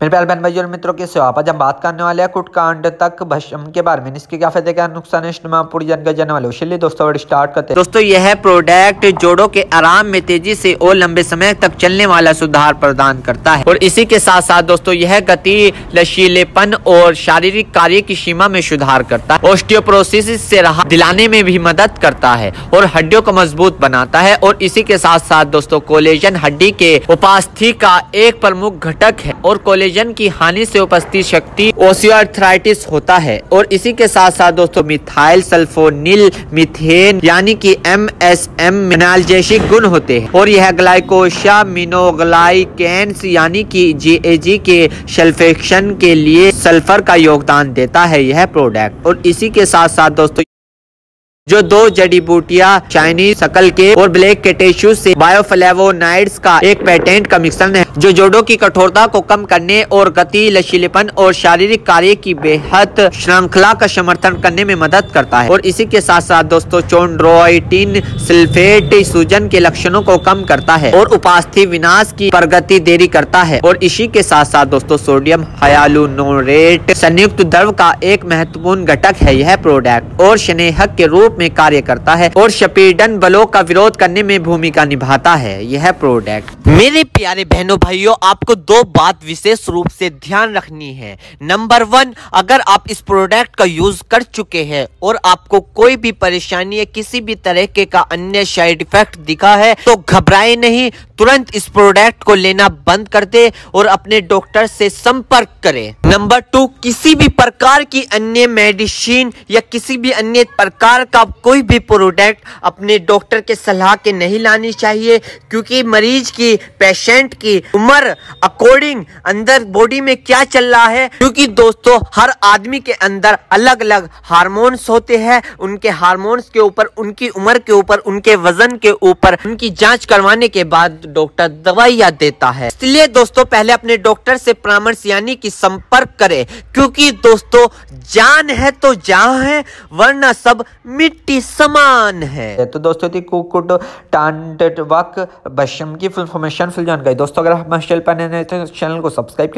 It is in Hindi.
मेरे प्यारे बहन भाई और मित्रों के सेवा आज हम बात करने वाले हैं कुटकांड तक भस्म के बारे में। इसके क्या फ़ायदे, क्या नुकसान है? पूरी जानकारी जानने वाले चलिए दोस्तों स्टार्ट करते हैं। दोस्तों, यह प्रोडक्ट जोड़ों के आराम में तेज़ी से और लंबे समय तक चलने वाला सुधार प्रदान करता है। और इसी के साथ साथ दोस्तों, यह गति लशीलेपन और शारीरिक कार्य की सीमा में सुधार करता है। ऑस्टियोप्रोसिस से राहत दिलाने में भी मदद करता है और हड्डियों को मज़बूत बनाता है। और इसी के साथ साथ दोस्तों, कोलेजन हड्डी के उपास्थि का एक प्रमुख घटक है और कोलेजन कोलेजन की हानि से उपस्थित शक्ति ओसियोआर्थराइटिस होता है और इसी के साथ साथ दोस्तों मिथाइल सल्फोनिल मिथेन यानी कि एम एस एम मिनालजेशिक गुण होते हैं और यह ग्लाइकोशा मिनोग्लाइकेंस यानी कि जी के सल्फेक्शन के लिए सल्फ़र का योगदान देता है यह प्रोडक्ट और इसी के साथ साथ दोस्तों जो दो जड़ी बूटियाँ चाइनीज़ शकल के और ब्लैक के टेश्यू से बायोफ्लेवोनाइड्स का एक पेटेंट का मिश्रण है, जो जोड़ों की कठोरता को कम करने और गति, लचीलेपन और शारीरिक कार्य की बेहद श्रृंखला का समर्थन करने में मदद करता है। और इसी के साथ साथ दोस्तों चोन्ड्रोइटिन सल्फेट सूजन के लक्षणों को कम करता है और उपास्थि विनाश की प्रगति देरी करता है। और इसी के साथ साथ दोस्तों, सोडियम हयालुनोरेट संयुक्त द्रव का एक महत्वपूर्ण घटक है, यह प्रोडक्ट और स्नेहक के रूप में कार्य करता है और शपीडन बलों का विरोध करने में भूमिका निभाता है। यह प्रोडक्ट। मेरे प्यारे बहनों, भाइयों, आपको दो बात विशेष रूप से ध्यान रखनी है। नंबर वन अगर आप इस प्रोडक्ट का यूज़ कर चुके हैं और आपको कोई भी परेशानी या किसी भी तरह के का अन्य साइड इफ़ेक्ट दिखा है तो घबराए नहीं। तुरंत इस प्रोडक्ट को लेना बंद कर दे और अपने डॉक्टर से संपर्क करें। नंबर टू, किसी भी प्रकार की अन्य मेडिसिन या किसी भी अन्य प्रकार का कोई भी प्रोडक्ट अपने डॉक्टर के सलाह के नहीं लानी चाहिए, क्योंकि मरीज़ की, पेशेंट की उम्र अकॉर्डिंग अंदर बॉडी में क्या चल रहा है, क्योंकि दोस्तों, हर आदमी के अंदर अलग अलग हार्मोन्स होते हैं, उनके हार्मोन्स के ऊपर, उनकी उम्र के ऊपर, उनके वज़न के ऊपर, उनकी जाँच करवाने के बाद डॉक्टर दवाइयाँ देता है। इसलिए दोस्तों, पहले अपने डॉक्टर से परामर्श यानी कि संपर्क करें, क्योंकि दोस्तों, जान है तो जहाँ है, वरना सब मिट्टी समान है। तो दोस्तों थी कुकुट टांडवक बशम की फुल फॉर्मेशन फुल जानकारी। दोस्तों, अगर आप चैनल पर चैनल को सब्सक्राइब करो।